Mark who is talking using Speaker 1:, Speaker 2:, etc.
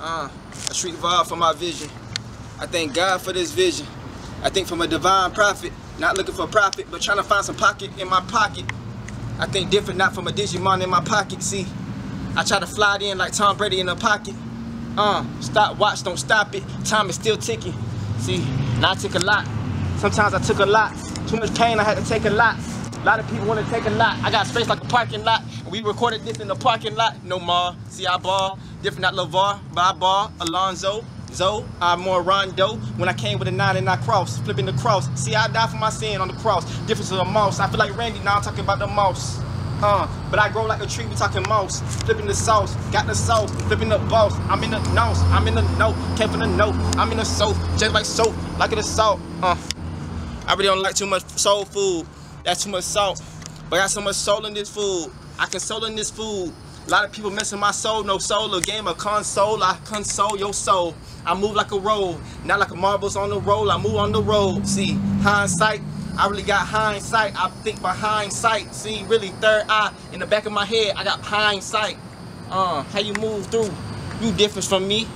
Speaker 1: Uh, a street vibe for my vision. I thank God for this vision. I think from a divine prophet, not looking for profit, but trying to find some pocket in my pocket. I think different, not from a Digimon in my pocket. See, I try to fly it in like Tom Brady in the pocket. Uh, stop, watch, don't stop it. Time is still ticking. See, now I took a lot. Sometimes I took a lot. Too much pain, I had to take a lot. A lot of people want to take a lot. I got space like a parking lot. We recorded this in the parking lot. No more. See, I ball. Different, not LaVar, I ball. Alonzo. Zoe, I'm more Rondo. When I came with a nine and I cross, flipping the cross. See, I died for my sin on the cross. Difference of a mouse. I feel like Randy now. I'm talking about the mouse. Uh, but I grow like a tree, we talking mouse. Flipping the sauce, got the soul, flipping the boss. I'm in the nose, I'm in the note, came from the note. I'm in the soap, just like soap, like it is salt. Uh, I really don't like too much soul food. That's too much salt. But I got so much soul in this food. I can soul in this food. A lot of people missing my soul, no soul, a game of console. I console your soul. I move like a roll, not like a marbles on the roll. I move on the road. See, hindsight, I really got hindsight. I think behind sight. See, really third eye in the back of my head. I got hindsight. Uh, how you move through? You different from me.